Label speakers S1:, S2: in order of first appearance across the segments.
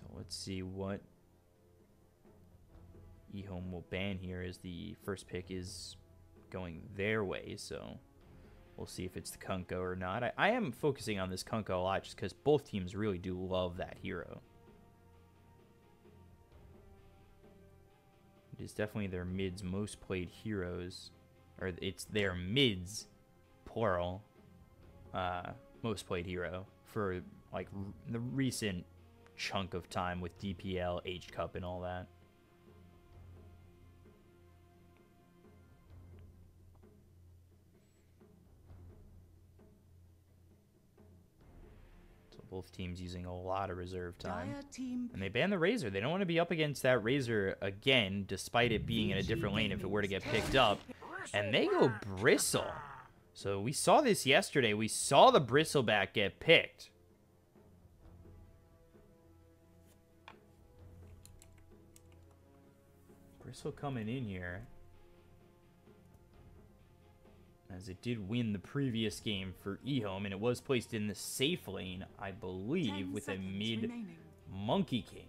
S1: So let's see what eHome will ban here as the first pick is going their way. So we'll see if it's the Kunkka or not. I, I am focusing on this Kunkka a lot just because both teams really do love that hero. It is definitely their mid's most played heroes. Or it's their mid's, plural, uh, most played hero for like the recent chunk of time with DPL, H Cup, and all that. So both teams using a lot of reserve time. And they ban the Razor. They don't want to be up against that Razor again, despite it being in a different lane if it were to get picked up. And they go Bristle. So we saw this yesterday. We saw the Bristleback get picked. Bristle coming in here. As it did win the previous game for eHome, and it was placed in the safe lane, I believe, with a mid remaining. Monkey King.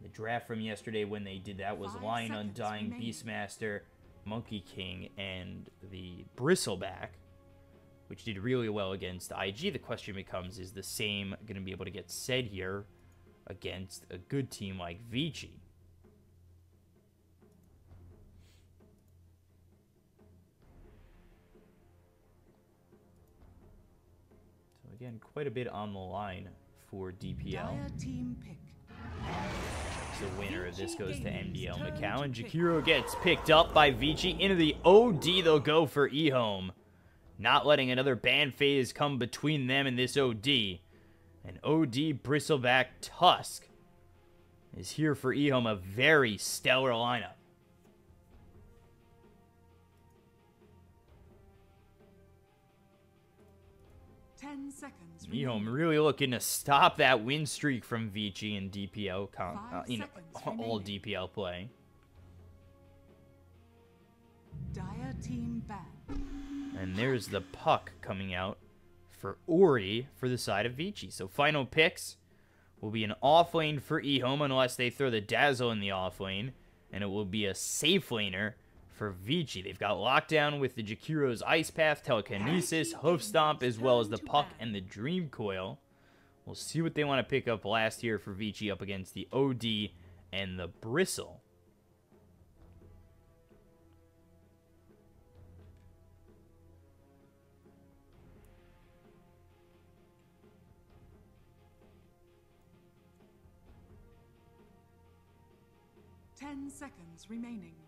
S1: The draft from yesterday when they did that was Five Lion Undying, remaining. Beastmaster, Monkey King, and the Bristleback, which did really well against IG. The question becomes, is the same going to be able to get said here against a good team like Vici? Again, quite a bit on the line for DPL. The winner of this goes to MDL and Jakiro gets picked up by Vici. Into the OD they'll go for eHome. Not letting another ban phase come between them and this OD. An OD Bristleback Tusk is here for eHome. A very stellar lineup. Seconds. eHome really looking to stop that win streak from Vici and DPL, uh, you know, all DPL play. Dire team back. And there's the puck coming out for Ori for the side of Vici. So final picks will be an off lane for eHome unless they throw the Dazzle in the off lane. And it will be a safe laner for Vici. They've got lockdown with the Jakiro's Ice Path, Telekinesis, Hoof Stomp, as well as the Puck and the Dream Coil. We'll see what they want to pick up last here for Vici up against the OD and the Bristle.
S2: Ten seconds remaining.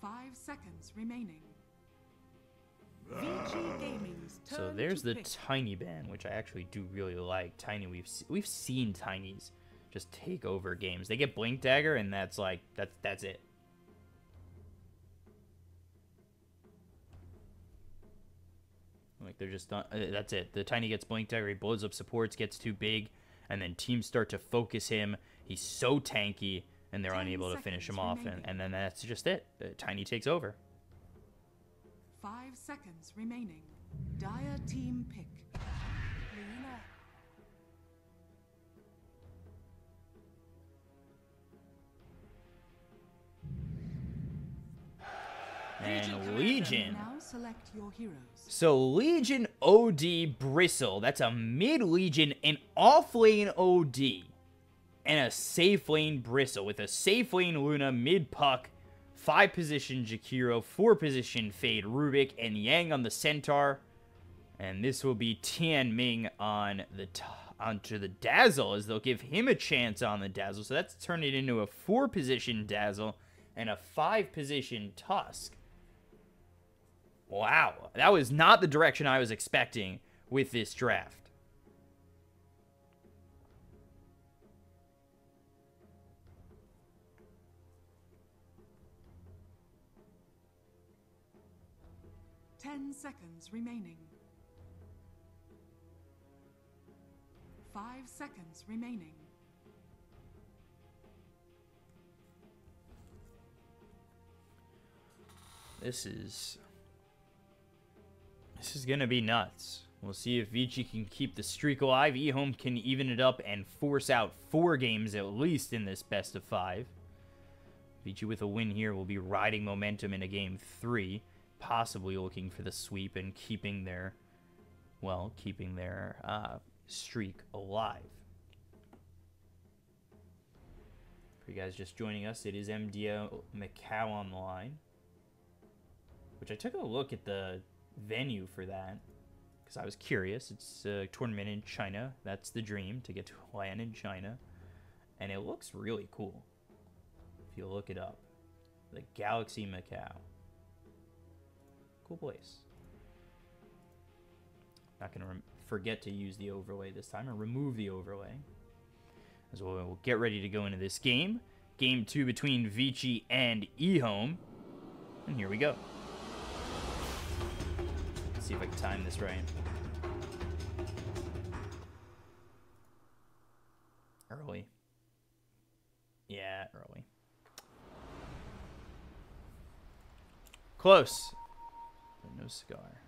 S2: Five seconds remaining.
S1: so there's the pick. tiny ban, which I actually do really like. Tiny, we've we've seen tinies just take over games. They get blink dagger, and that's like that's that's it. Like they're just done. Uh, that's it. The tiny gets blink dagger. He blows up supports, gets too big and then teams start to focus him. He's so tanky, and they're unable to finish him off, and, and then that's just it. Uh, Tiny takes over.
S2: Five seconds remaining. Dire team pick. Luna.
S1: And Legion. So Legion OD Bristle. That's a mid Legion, an off lane OD, and a safe lane Bristle with a safe lane Luna mid puck, five position Jakiro, four position Fade Rubik, and Yang on the Centaur. And this will be Tian Ming on the onto the Dazzle as they'll give him a chance on the Dazzle. So that's turned it into a four position Dazzle and a five position Tusk. Wow, that was not the direction I was expecting with this draft.
S2: Ten seconds remaining. Five seconds remaining.
S1: This is this is going to be nuts. We'll see if Vici can keep the streak alive. eHome can even it up and force out four games at least in this best of five. Vici with a win here will be riding momentum into game three, possibly looking for the sweep and keeping their, well, keeping their uh, streak alive. For you guys just joining us, it is MDL Macau on the line. Which I took a look at the venue for that because I was curious. It's a tournament in China. That's the dream to get to land in China, and it looks really cool. If you look it up, the Galaxy Macau. Cool place. Not gonna forget to use the overlay this time or remove the overlay. As well, we'll get ready to go into this game. Game two between Vici and eHome. And here we go see if I can time this right. Early. Yeah, early. Close. No cigar.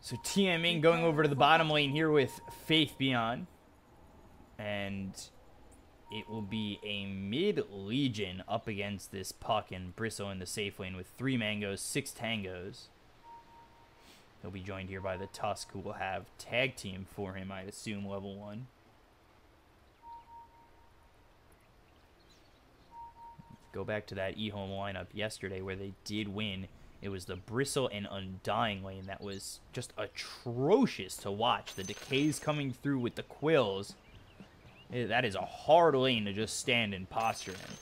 S1: So TMing going over to the bottom lane here with Faith_bian. And it will be a mid Legion up against this Puck and Bristle in the safe lane with three Mangos, six Tangos. He'll be joined here by the Tusk, who will have tag team for him, I assume, level one. Go back to that eHome lineup yesterday where they did win. It was the Bristle and Undying lane that was just atrocious to watch. The decays coming through with the quills that is a hard lane to just stand and posture in.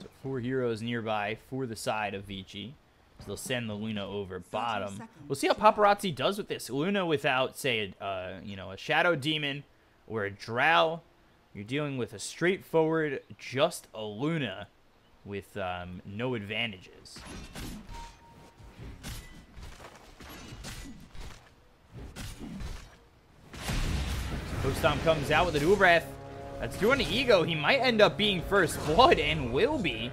S1: So four heroes nearby for the side of Vici. So they'll send the Luna over bottom. We'll see how Paparazzi does with this. Luna without, say, a, uh, you know, a Shadow Demon or a Drow. You're dealing with a straightforward, just a Luna with um, no advantages. Stomp comes out with a dual breath. That's doing an ego. He might end up being first blood and will be.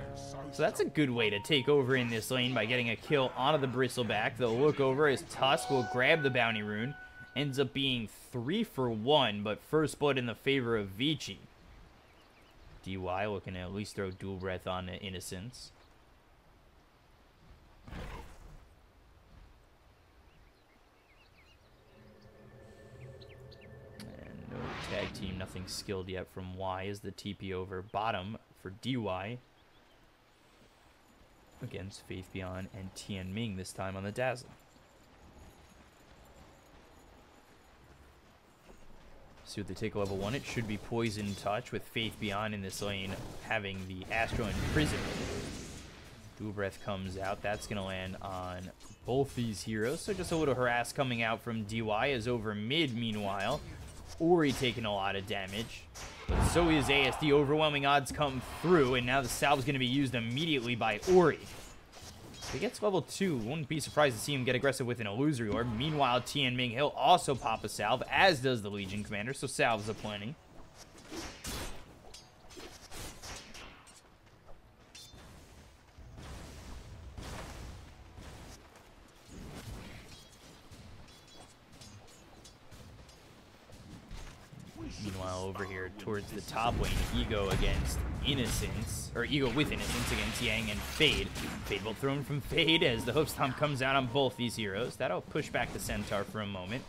S1: So that's a good way to take over in this lane by getting a kill onto the bristleback. They'll look over as Tusk will grab the bounty rune. Ends up being three for one, but first blood in the favor of Vici. DY looking to at least throw dual breath on Innocence. And no tag team. Nothing skilled yet from Y is the TP over bottom for DY against Faith_bian and Tian Ming this time on the Dazzle. See what they take level 1. It should be Poison Touch with Faith_bian in this lane having the Astral Imprisonment. Dual Breath comes out. That's going to land on both these heroes. So just a little harass coming out from DY is over mid meanwhile. Ori taking a lot of damage. But so is ASD. Overwhelming odds come through, and now the salve is going to be used immediately by Ori. If he gets level 2, wouldn't be surprised to see him get aggressive with an illusory orb. Meanwhile, Tian Ming, he'll also pop a salve, as does the Legion Commander, so salves are plenty. Towards the top lane, Ego against Innocence, or Ego with Innocence against Yang and Fade. Fade will thrown from Fade as the Hope comes out on both these heroes. That'll push back the Centaur for a moment,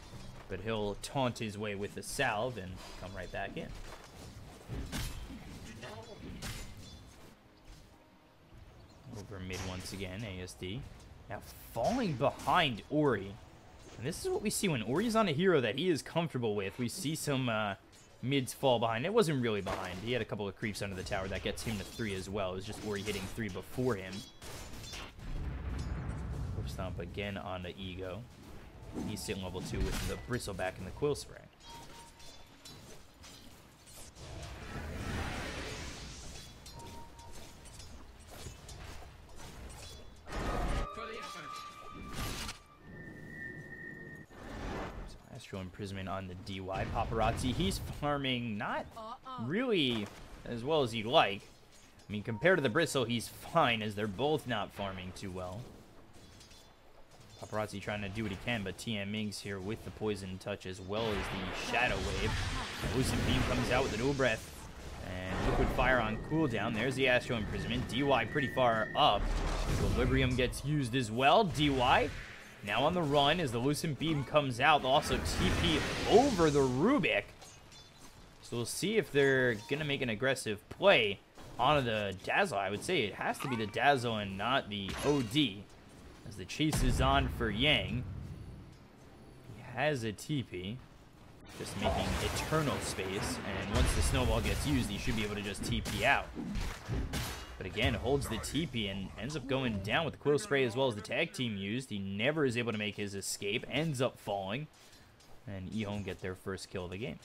S1: but he'll taunt his way with the Salve and come right back in. Over mid once again, ASD. Now falling behind Ori. And this is what we see when Ori's on a hero that he is comfortable with. We see some uh, mids fall behind. It wasn't really behind. He had a couple of creeps under the tower. That gets him to three as well. It was just Ori hitting three before him. Stomp again on the Ego. He's sitting level two with the Bristleback and the Quill Spray. Astral Imprisonment on the DY. Paparazzi, he's farming not uh-uh. really as well as you'd like. I mean, compared to the Bristle, he's fine, as they're both not farming too well. Paparazzi trying to do what he can, but Tian Ming's here with the Poison Touch as well as the Shadow Wave. Lucent Beam comes out with a Dual Breath. And Liquid Fire on cooldown. There's the Astral Imprisonment. DY pretty far up. Equilibrium gets used as well. DY now on the run as the Lucent Beam comes out. They'll also TP over the Rubik. So we'll see if they're going to make an aggressive play onto the Dazzle. I would say it has to be the Dazzle and not the OD. As the chase is on for Yang. He has a TP. Just making eternal space. And once the snowball gets used, he should be able to just TP out. But again, holds the TP and ends up going down with the Quill Spray as well as the tag team used. He never is able to make his escape. Ends up falling. And Ehome get their first kill of the game.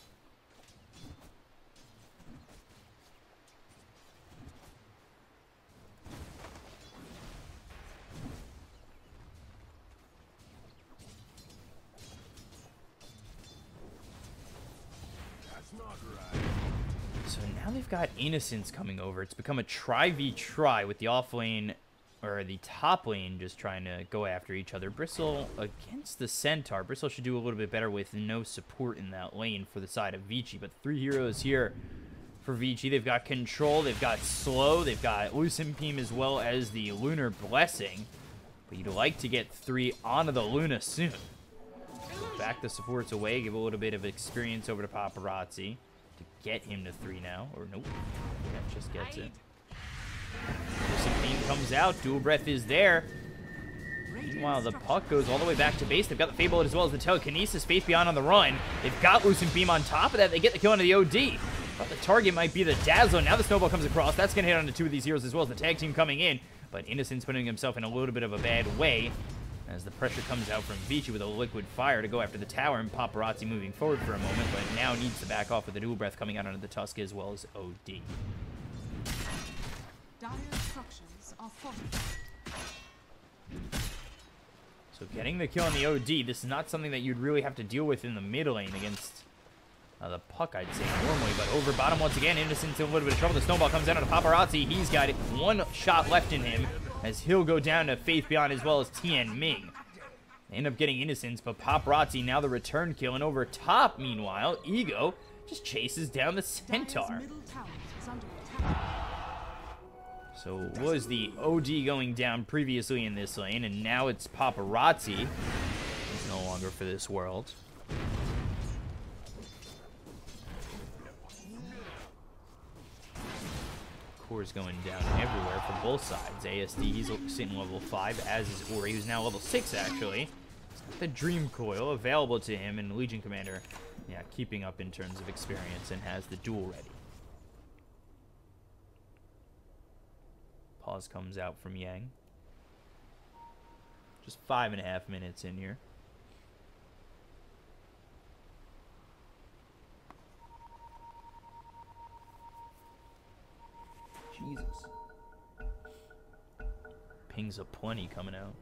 S1: They've got Innocence coming over. It's become a try v try with the off lane or the top lane just trying to go after each other. Bristle against the Centaur. Bristle should do a little bit better with no support in that lane for the side of Vici. But three heroes here for Vici. They've got Control, they've got Slow, they've got Lucent Beam as well as the Lunar Blessing. But you'd like to get three onto the Luna soon. Back the supports away, give a little bit of experience over to Paparazzi get him to three now. Or nope. That just gets it. Beam comes out. Dual Breath is there. Meanwhile, the puck goes all the way back to base. They've got the Fable as well as the Telekinesis. Faith_bian on the run. They've got Lucent Beam on top of that. They get the kill into the OD. But the target might be the Dazzle. Now the Snowball comes across. That's going to hit onto two of these heroes as well as the tag team coming in. But Innocence putting himself in a little bit of a bad way as the pressure comes out from Vici with a liquid fire to go after the tower and Paparazzi moving forward for a moment, but now needs to back off with the dual breath coming out under the Tusk as well as OD. So getting the kill on the OD, this is not something that you'd really have to deal with in the mid lane against uh, the puck, I'd say, normally. But over bottom once again, Innocent in a little bit of trouble. The snowball comes down on the Paparazzi. He's got one shot left in him as he'll go down to Faith_bian as well as Tian Ming. They end up getting Innocence, but Paparazzi now the return kill, and over top, meanwhile, Ego just chases down the Centaur. So was the OD going down previously in this lane, and now it's Paparazzi. He's no longer for this world. Cores going down everywhere from both sides. ASD, he's sitting level 5, as is Ori, who's now level 6, actually. the Dream Coil available to him, and Legion Commander, yeah, keeping up in terms of experience and has the duel ready. Pause comes out from Yang. Just five and a half minutes in here. Jesus. Pings of plenty coming out.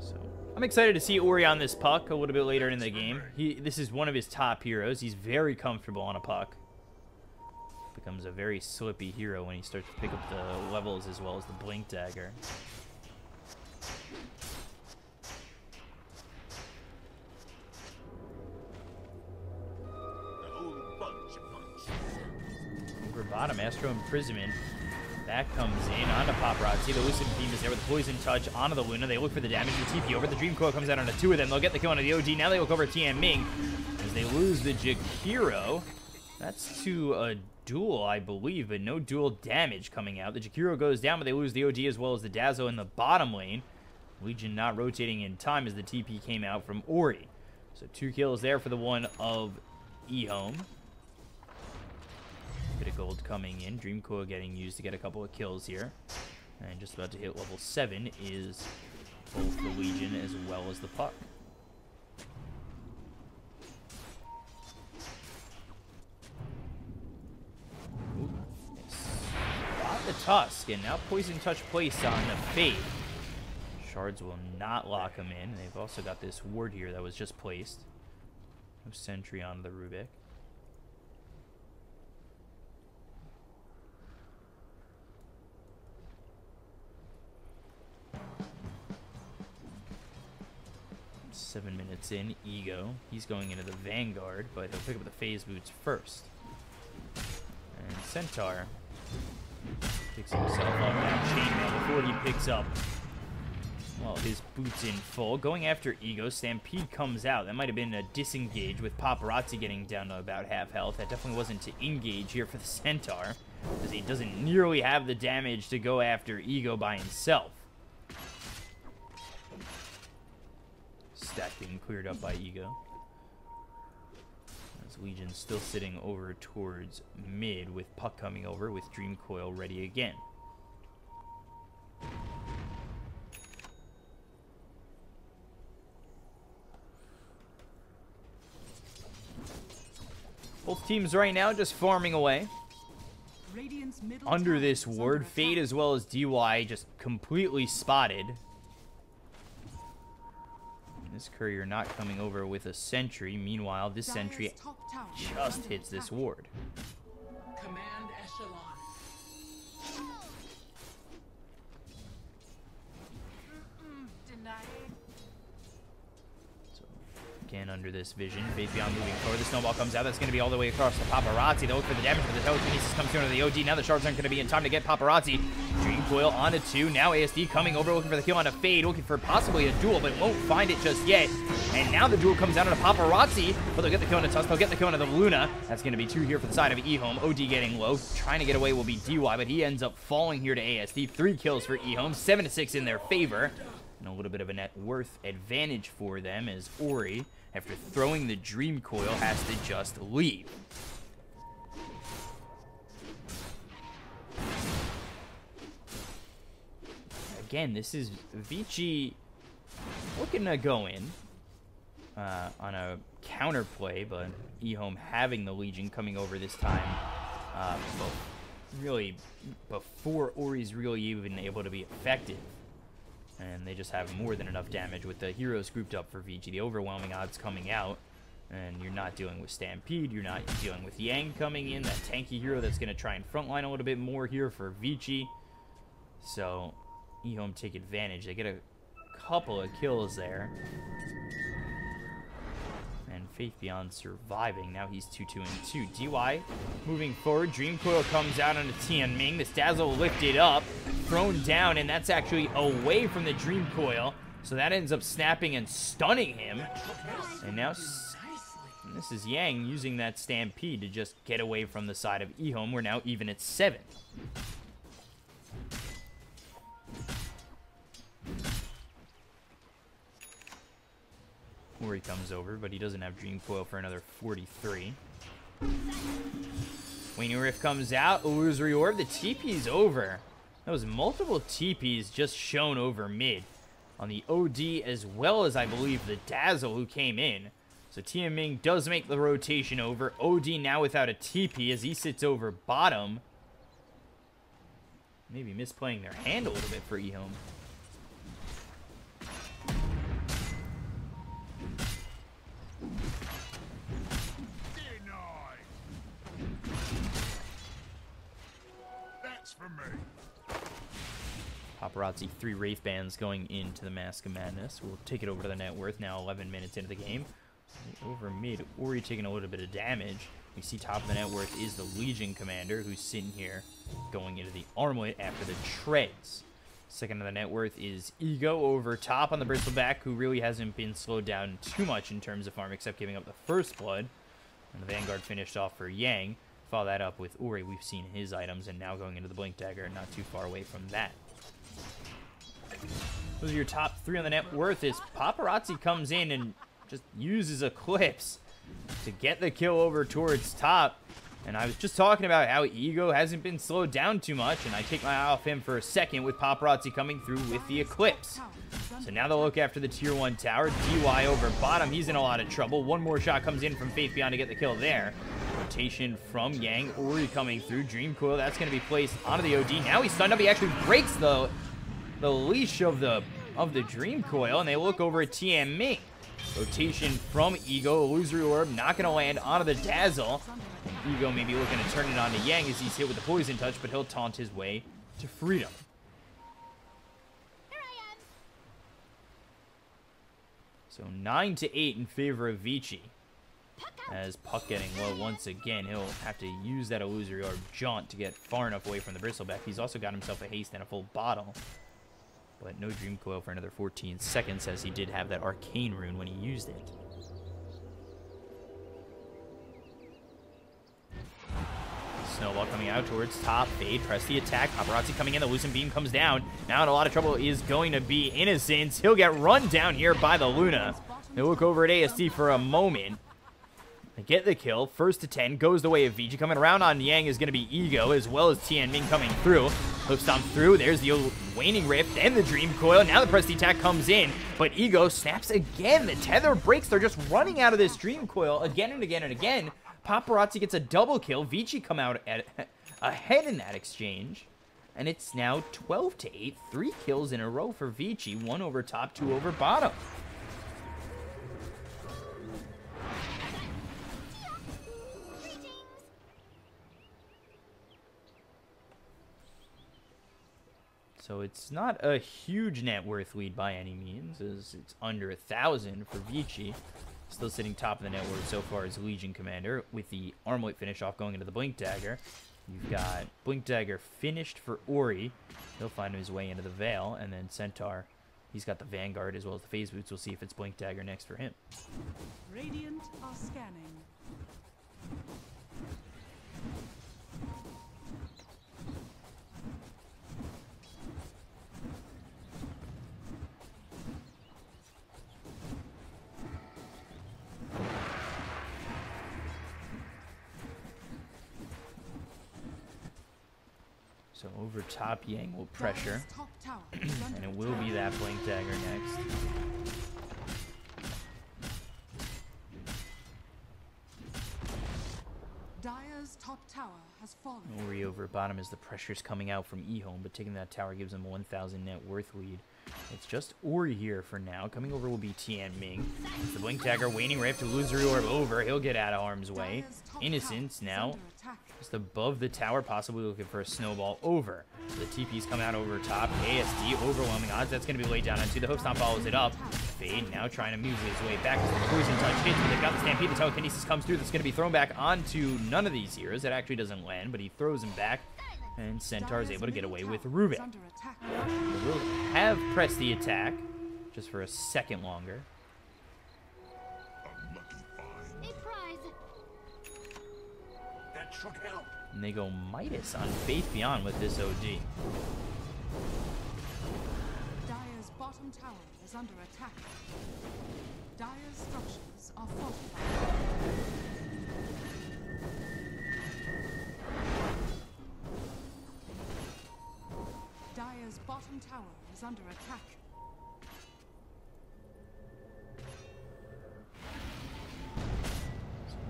S1: So I'm excited to see Ori on this puck a little bit later in the game. He this is one of his top heroes. He's very comfortable on a puck. Becomes a very slippy hero when he starts to pick up the levels as well as the blink dagger. Imprisonment. That comes in onto Paparazzi. The Lucent Beam is there with the Poison Touch onto the Luna. They look for the damage. The TP over. The Dream Coil comes out onto two of them. They'll get the kill onto the OD. Now they look over Tian Ming as they lose the Jakiro. That's to a duel, I believe, but no duel damage coming out. The Jakiro goes down, but they lose the OD as well as the Dazzle in the bottom lane. Legion not rotating in time as the TP came out from Ori. So two kills there for the one of Ehome. Coming in. Dream Coil getting used to get a couple of kills here. And just about to hit level 7 is both the Legion as well as the Puck. Ooh, the Tusk, and now Poison Touch placed on the Fade. Shards will not lock him in. They've also got this ward here that was just placed. No sentry on the Rubik. Minutes in, Ego. He's going into the Vanguard, but he'll pick up the Phase Boots first. And Centaur picks himself up that chainmail before he picks up well, his boots in full. Going after Ego, Stampede comes out. That might have been a disengage with Paparazzi getting down to about half health. That definitely wasn't to engage here for the Centaur, because he doesn't nearly have the damage to go after Ego by himself. Being cleared up by Ego. As Legion's still sitting over towards mid with Puck coming over with Dream Coil ready again. Both teams right now just farming away. Under this ward, Fade as well as DY just completely spotted. This courier not coming over with a sentry. Meanwhile, this sentry just hits this ward. Command echelon. Again, under this vision. Faith_bian moving forward. The snowball comes out. That's going to be all the way across the Paparazzi. They look for the damage, but the telekinesis comes through into the OD. Now the shards aren't going to be in time to get Paparazzi. Dream on a two. Now ASD coming over, looking for the kill on a Fade. Looking for possibly a duel, but won't find it just yet. And now the duel comes out on a Paparazzi, but they'll get the kill on a Tusk. They'll get the kill on the Luna. That's going to be two here for the side of eHome. OD getting low. Trying to get away will be DY, but he ends up falling here to ASD. Three kills for eHome. 7 to six in their favor. And a little bit of a net worth advantage for them as Ori after throwing the Dream Coil, has to just leave. Again, this is Vici looking to go in uh, on a counterplay, but eHome having the Legion coming over this time. Uh, really, before Ori's really even able to be effective. And they just have more than enough damage with the heroes grouped up for VG. The overwhelming odds coming out. And you're not dealing with Stampede. You're not dealing with Yang coming in. That tanky hero that's going to try and frontline a little bit more here for Vici. So, eHome take advantage. They get a couple of kills there. And Faith_bian surviving. Now he's 2-2 and 2. DY moving forward. Dream Coil comes out on a Tianming. This Dazzle lifted up, thrown down, and that's actually away from the Dream Coil. So that ends up snapping and stunning him. And now and this is Yang using that Stampede to just get away from the side of eHome. We're now even at 7. Ori comes over, but he doesn't have Dream Coil for another 43. Waning Rift comes out. Illusory Orb. The TP's over. That was multiple TPs just shown over mid on the OD as well as, I believe, the Dazzle who came in. So Tianming does make the rotation over. OD now without a TP as he sits over bottom. Maybe misplaying their hand a little bit for eHome. Paparazzi, three Wraith Bands going into the Mask of Madness. We'll take it over to the net worth now 11 minutes into the game. Over mid, Ori taking a little bit of damage. We see top of the net worth is the Legion Commander, who's sitting here going into the Armlet after the Treads. Second of the net worth is Ego over top on the Bristleback, who really hasn't been slowed down too much in terms of farm, except giving up the first blood. And the Vanguard finished off for Yang. Follow that up with Ori. We've seen his items, and now going into the Blink Dagger, not too far away from that. Those are your top three on the net worth is Paparazzi comes in and just uses Eclipse to get the kill over towards top. And I was just talking about how Ego hasn't been slowed down too much, and I take my eye off him for a second with Paparazzi coming through with the Eclipse. So now they'll look after the Tier 1 tower. DY over bottom, he's in a lot of trouble. One more shot comes in from Faith_bian to get the kill there. Rotation from Yang. Ori coming through. Dream Coil, that's going to be placed onto the OD. Now he's stunned up. He actually breaks the, the leash of the, of the Dream Coil, and they look over at Tianming. Rotation from Ego. Illusory Orb not going to land onto the Dazzle. Ego maybe looking to turn it onto Yang as he's hit with the Poison Touch, but he'll taunt his way to freedom. So 9 to 8 in favor of Vici. As Puck getting low once again, he'll have to use that Illusory Orb Jaunt to get far enough away from the Bristleback. He's also got himself a haste and a full bottle. But no Dream Coil for another 14 seconds as he did have that Arcane Rune when he used it. Snowball coming out towards top. Fade, press the attack. Paparazzi coming in. The Lucent Beam comes down. Now in a lot of trouble is going to be Innocence. He'll get run down here by the Luna. They look over at ASD for a moment. They get the kill. First to 10 goes the way of Vici. Coming around on Yang is going to be Ego, as well as Tian Ming coming through. Hoof stomp through. There's the old Waning Rift and the Dream Coil. Now the Press attack comes in, but Ego snaps again. The tether breaks. They're just running out of this Dream Coil again and again and again. Paparazzi gets a double kill. Vici come out at, ahead in that exchange. And it's now 12 to 8. Three kills in a row for Vici. One over top, two over bottom. So it's not a huge net worth lead by any means, as it's under a thousand for Vici. Still sitting top of the network so far as Legion Commander with the Armlet finish off going into the Blink Dagger. You've got Blink Dagger finished for Ori. He'll find his way into the Veil. And then Centaur, he's got the Vanguard as well as the Phase Boots. We'll see if it's Blink Dagger next for him. Radiant are scanning. Over top, Yang will pressure. and it will be that Blink Dagger next. Dire's top tower Ori over bottom as the pressure's coming out from E-Home, but taking that tower gives him a 1,000 net worth lead. It's just Ori here for now. Coming over will be Tian Ming. The Blink Dagger, Waning Rift, Illusory Orb over. He'll get out of harm's way. Innocence now just above the tower, possibly looking for a snowball over. The TP's come out over top. ASD, overwhelming odds. That's going to be laid down onto. The hoof stomp follows it up. Fade now trying to move his way back as the poison touch hits, but they've got the stampede. The telekinesis comes through. That's going to be thrown back onto none of these heroes. It actually doesn't land, but he throws him back. And Centaur is able to get away with Rubik. Will have pressed the attack just for a second longer. And they go Midas on Faith_bian with this OD. Dire's bottom tower is under attack. Dire's structures are fortified. Bottom tower is under attack.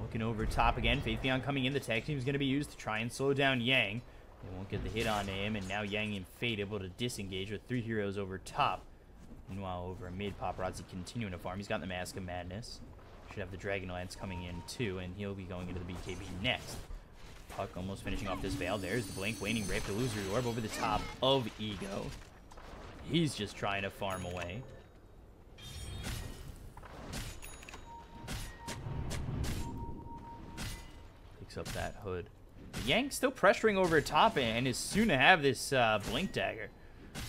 S1: Looking over top again. Faith_bian coming in. The tag team is going to be used to try and slow down Yang. They won't get the hit on him, and now Yang and Fade able to disengage with three heroes over top. Meanwhile, over mid, Paparazzi continuing to farm. He's got the Mask of Madness. Should have the Dragon Lance coming in too, and he'll be going into the BKB next. Puck almost finishing off this Veil. There's the Blink, Waning Rift, Illusory Orb over the top of Ego. He's just trying to farm away. Picks up that hood. Yang still pressuring over top and is soon to have this uh, Blink Dagger.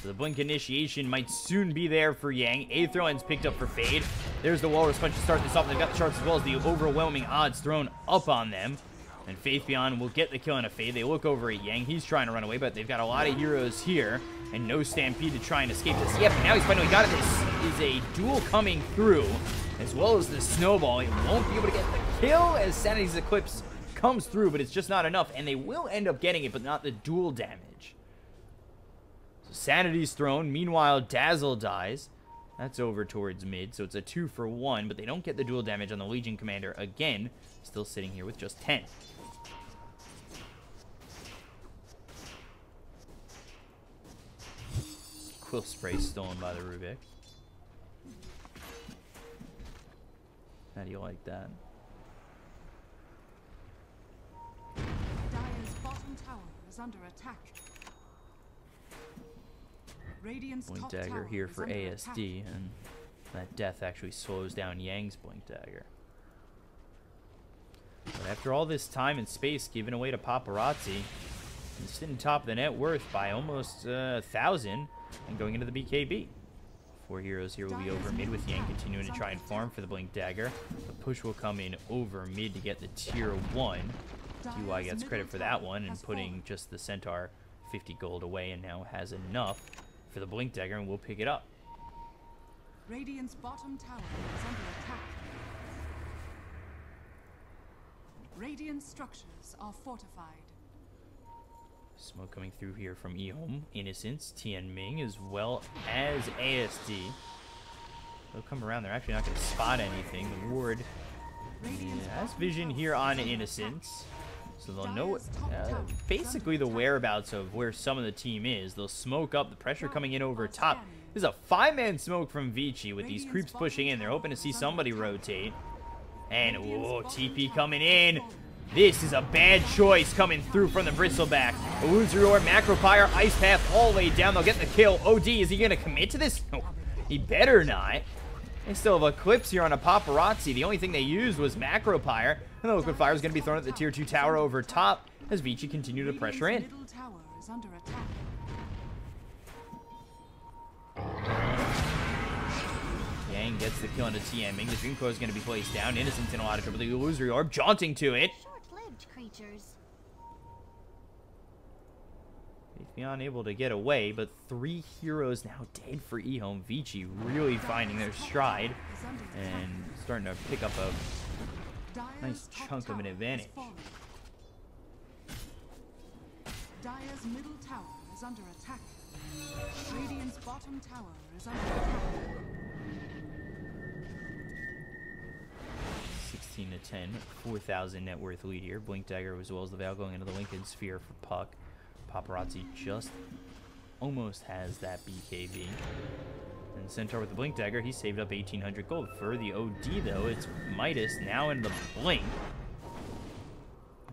S1: So the Blink Initiation might soon be there for Yang. Aether Lens picked up for Fade. There's the Walrus Punch to start this off. They've got the shards as well as the overwhelming odds thrown up on them. And Faith_bian will get the kill on a Fade. They look over at Yang. He's trying to run away, but they've got a lot of heroes here. And no Stampede to try and escape this. Yep, now he's finally got it. This is a duel coming through, as well as the Snowball. He won't be able to get the kill as Sanity's Eclipse comes through, but it's just not enough, and they will end up getting it, but not the duel damage. So Sanity's thrown. Meanwhile, Dazzle dies. That's over towards mid, so it's a two for one, but they don't get the duel damage on the Legion Commander again. Still sitting here with just 10. Quill Spray stolen by the Rubik. How do you like that?
S2: Dire's bottom tower is under attack. Radiant's
S1: Blink
S2: top
S1: Dagger
S2: tower
S1: here for ASD,
S2: attack.
S1: and that death actually slows down Yang's Blink Dagger. But after all this time and space given away to Paparazzi, he's sitting top of the net worth by almost uh, a thousand and going into the BKB. Four heroes here will be over mid with Yang continuing to try and farm for the Blink Dagger. The push will come in over mid to get the tier 1. DY gets credit for that one and putting just the Centaur 50 gold away and now has enough for the Blink Dagger and we'll pick it up.
S2: Radiant's bottom tower is under attack. Radiant structures are fortified.
S1: Smoke coming through here from Ehome, Innocence, Tian Ming, as well as ASD. They'll come around. They're actually not going to spot anything. The ward has vision here on Innocence. So they'll know uh, basically the whereabouts of where some of the team is. They'll smoke up the pressure coming in over top. This is a five-man smoke from Vici with these creeps pushing in. They're hoping to see somebody rotate. And, oh, TP coming in. This is a bad choice coming through from the Bristleback. Illusory Macropyre, Ice Path all the way down. They'll get the kill. OD, is he going to commit to this? No, he better not. They still have Eclipse here on a Paparazzi. The only thing they used was Macropyre. And the Liquid Fire is going to be thrown at the Tier 2 tower over top as Vici continue to pressure in.
S2: Middle tower is under attack.
S1: Yang gets the kill onto TMing. The Dream Coil is going to be placed down. Innocent's in a lot of trouble. The Illusory Orb jaunting to it.
S3: Short-lived creatures.
S1: Beyond able to get away, but three heroes now dead for Ehome. Vici really finding their stride
S2: Is under attack.
S1: and starting to pick up a nice chunk of an advantage.
S2: Dire's middle tower is under attack. Radiant's bottom tower is under attack.
S1: 16 to 10, 4,000 net worth lead here. Blink Dagger as well as the Veil going into the Linken's Sphere for Puck. Paparazzi just almost has that BKB. And Centaur with the Blink Dagger, he saved up 1,800 gold. For the OD, though, it's Midas now in the Blink.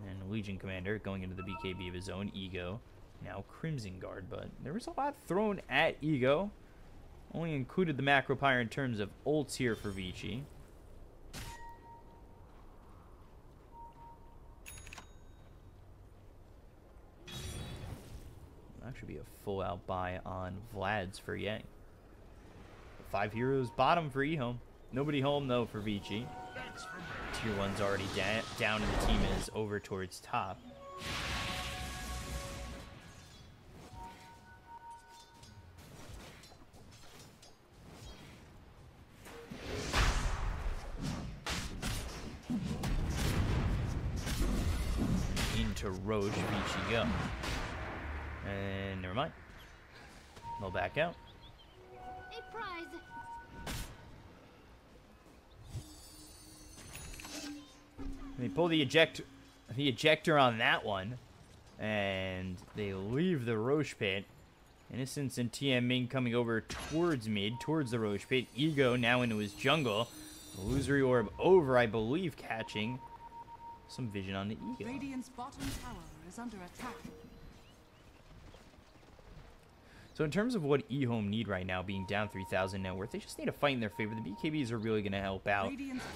S1: And Legion Commander going into the BKB of his own Ego. Now Crimson Guard, but there was a lot thrown at Ego. Only included the Macropyre in terms of ults here for Vici. Actually, be a full out buy on Vlad's for Yang. Five heroes bottom for Ehome. Nobody home though for Vici. Tier 1's already down and the team is over towards top. Into Rosh, go. And never mind. They'll back out.
S3: A prize.
S1: They pull the eject, the ejector on that one, and they leave the Rosh pit. Innocence and Tian Ming coming over towards mid, towards the Rosh pit. Ego now into his jungle. Illusory Orb over, I believe, catching some vision on the Ego.
S2: Radiant's bottom tower is under attack.
S1: So in terms of what eHome need right now, being down 3,000 net worth, they just need a fight in their favor. The BKBs are really going to help out.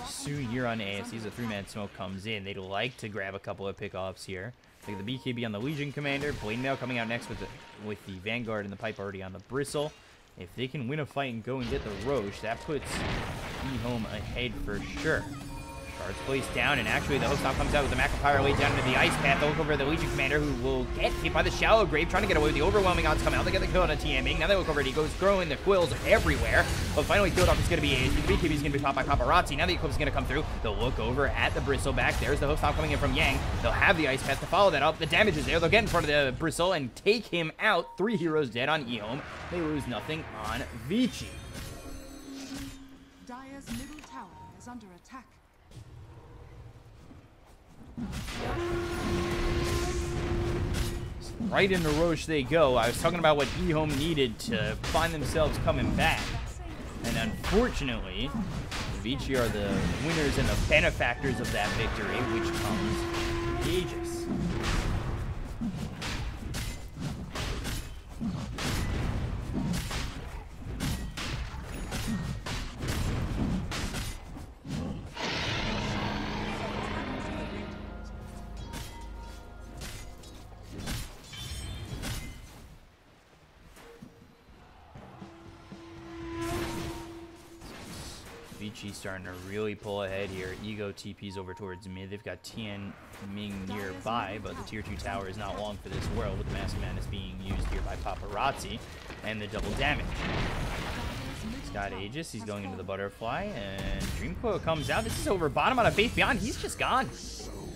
S1: Soon here on
S2: is
S1: AS, a three-man smoke comes in, they'd like to grab a couple of pickoffs here. The BKB on the Legion Commander, Blade Mail coming out next with the, with the Vanguard and the Pipe already on the Bristle. If they can win a fight and go and get the Rosh, that puts eHome ahead for sure. Shards placed down, and actually the host comes out with the Macropyre laid down into the ice path. Over the Legion Commander, who will get hit by the Shallow Grave, trying to get away with the overwhelming odds coming out. They get the kill on a TMing. Now they look over he goes throwing the quills everywhere. But finally off is going to be ASD. The BKB is going to be popped by Paparazzi. Now the Eclipse is going to come through. They'll look over at the Bristleback. There's the host coming in from Yang. They'll have the ice path to follow that up. The damage is there. They'll get in front of the Bristle and take him out. Three heroes dead on Ehome. They lose nothing on Vici. Right into Rosh they go. I was talking about what eHome needed to find themselves coming back. And unfortunately, Vici are the winners and the benefactors of that victory, which comes Aegis. Vici starting to really pull ahead here. Ego TP's over towards mid. They've got Tian Ming nearby, but the tier 2 tower is not long for this world with the Mask of Madness being used here by Paparazi and the double damage. He's got Aegis. He's going into the Butterfly, and Dream Coil comes out. This is over bottom on a Faith_bian. He's just gone.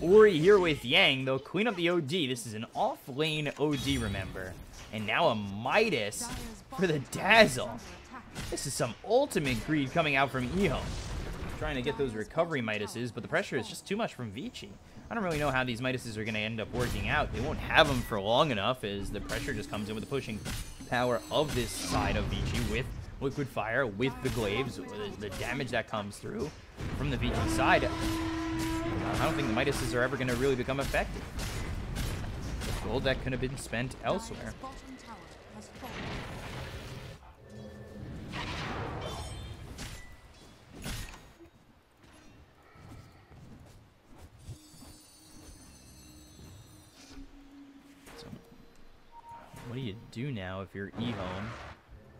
S1: Ori here with Yang. They'll clean up the OD. This is an off-lane OD, remember. And now a Midas for the Dazzle. This is some ultimate greed coming out from Ehome. Trying to get those recovery Midases, but the pressure is just too much from Vici. I don't really know how these Midases are going to end up working out. They won't have them for long enough as the pressure just comes in with the pushing power of this side of Vici with Liquid Fire, with the Glaives, the damage that comes through from the Vici side. I don't think the Midases are ever going to really become effective. Gold that could have been spent elsewhere. Do now if you're E-Home?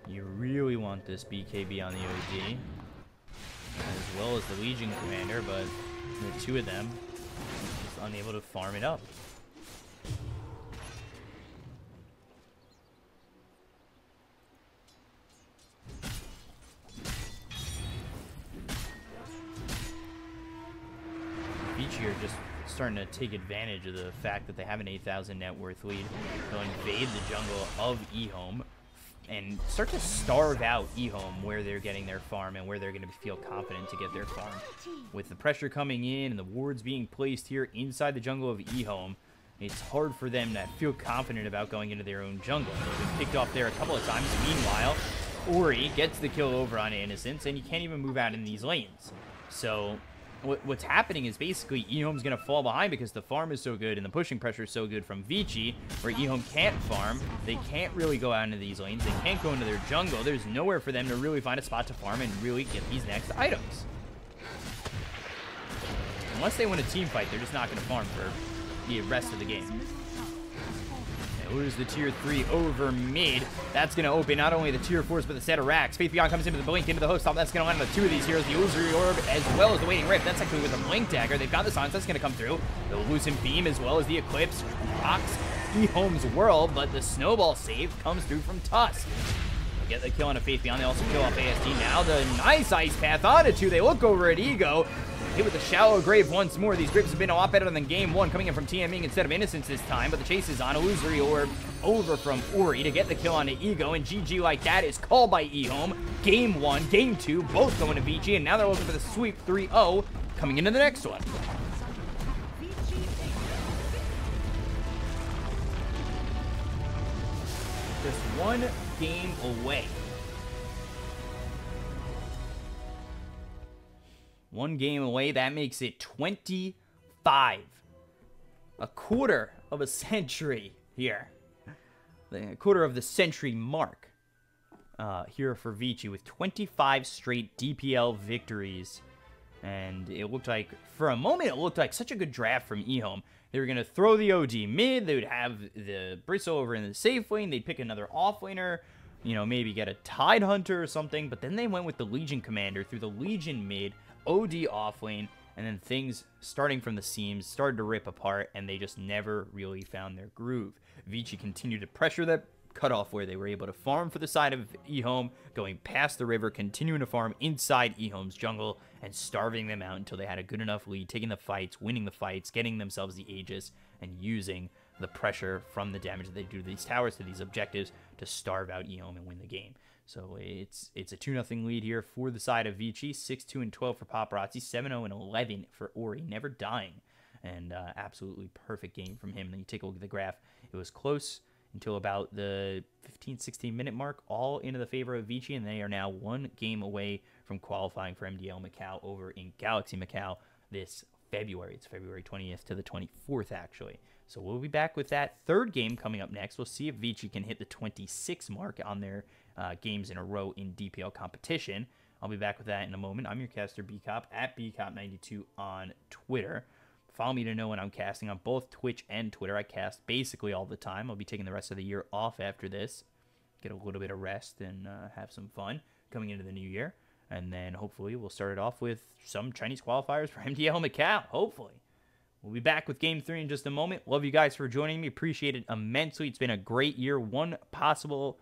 S1: You really want this BKB on the OD, as well as the Legion Commander, but the two of them just unable to farm it up. Starting to take advantage of the fact that they have an 8,000 net worth lead. They'll invade the jungle of Ehome and start to starve out Ehome where they're getting their farm and where they're going to feel confident to get their farm. With the pressure coming in and the wards being placed here inside the jungle of Ehome, it's hard for them to feel confident about going into their own jungle. They've been picked off there a couple of times. Meanwhile, Ori gets the kill over on Innocence, and you can't even move out in these lanes. So what, what's happening is basically Ehome's going to fall behind because the farm is so good and the pushing pressure is so good from Vici, where Ehome can't farm. They can't really go out into these lanes. They can't go into their jungle. There's nowhere for them to really find a spot to farm and really get these next items. Unless they win a team fight, they're just not going to farm for the rest of the game. Lose the tier 3 over mid. That's going to open not only the tier 4s, but the set of racks. Faith_bian comes into the blink, into the hoof stomp. That's going to land on the two of these heroes, the Illusory Orb, as well as the Waning Rift. That's actually with a Blink Dagger. They've got the Silence. That's going to come through. The Lucent Beam, as well as the Eclipse, rocks E-Home's world, but the Snowball save comes through from Tusk. Get the kill on a Faith_bian. They also kill off ASD. Now the nice Ice Path onto two. They look over at Ego. Hit with a shallow grave once more. These grips have been a lot better than game one, coming in from TMing instead of Innocence this time, but the chase is on. Illusory Orb over from Ori to get the kill on Ego, and GG like that is called by E-Home. Game one, game two, both going to VG, and now they're looking for the sweep 3-0 coming into the next one. Just one game away. One game away. That makes it 25. A quarter of a century here. The quarter of the century mark uh, here for Vici with 25 straight DPL victories. And it looked like, for a moment, it looked like such a good draft from Ehome. They were going to throw the OD mid. They would have the Bristle over in the safe lane. They'd pick another offlaner. You know, maybe get a Tide Hunter or something. But then they went with the Legion Commander through the Legion mid OD off lane, and then things starting from the seams started to rip apart, and they just never really found their groove. Vici continued to pressure that cutoff where they were able to farm for the side of Ehome, going past the river, continuing to farm inside Ehome's jungle, and starving them out until they had a good enough lead, taking the fights, winning the fights, getting themselves the Aegis, and using the pressure from the damage that they do to these towers, to these objectives, to starve out Ehome and win the game. So it's it's a 2 0 lead here for the side of Vici. 6 2 and 12 for Paparazi. 7 0 and 11 for Ori. Never dying. And uh, absolutely perfect game from him. And then you take a look at the graph. It was close. until about the 15, 16 minute mark, all into the favor of Vici, and they are now one game away from qualifying for MDL Macau over in Galaxy Macau this February. It's February 20th to the 24th, actually. So we'll be back with that third game coming up next. We'll see if Vici can hit the 26 mark on their uh, games in a row in DPL competition. I'll be back with that in a moment. I'm your caster, Bkop, at Bkop92 on Twitter. Follow me to know when I'm casting on both Twitch and Twitter. I cast basically all the time. I'll be taking the rest of the year off after this. Get a little bit of rest and uh, have some fun coming into the new year. And then hopefully we'll start it off with some Chinese qualifiers for MDL Macau. Hopefully. We'll be back with game three in just a moment. Love you guys for joining me. Appreciate it immensely. It's been a great year. One possible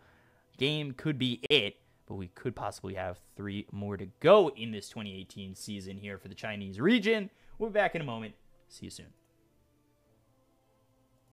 S1: game could be it, but we could possibly have three more to go in this 2018 season here for the Chinese region. We'll be back in a moment. See you soon.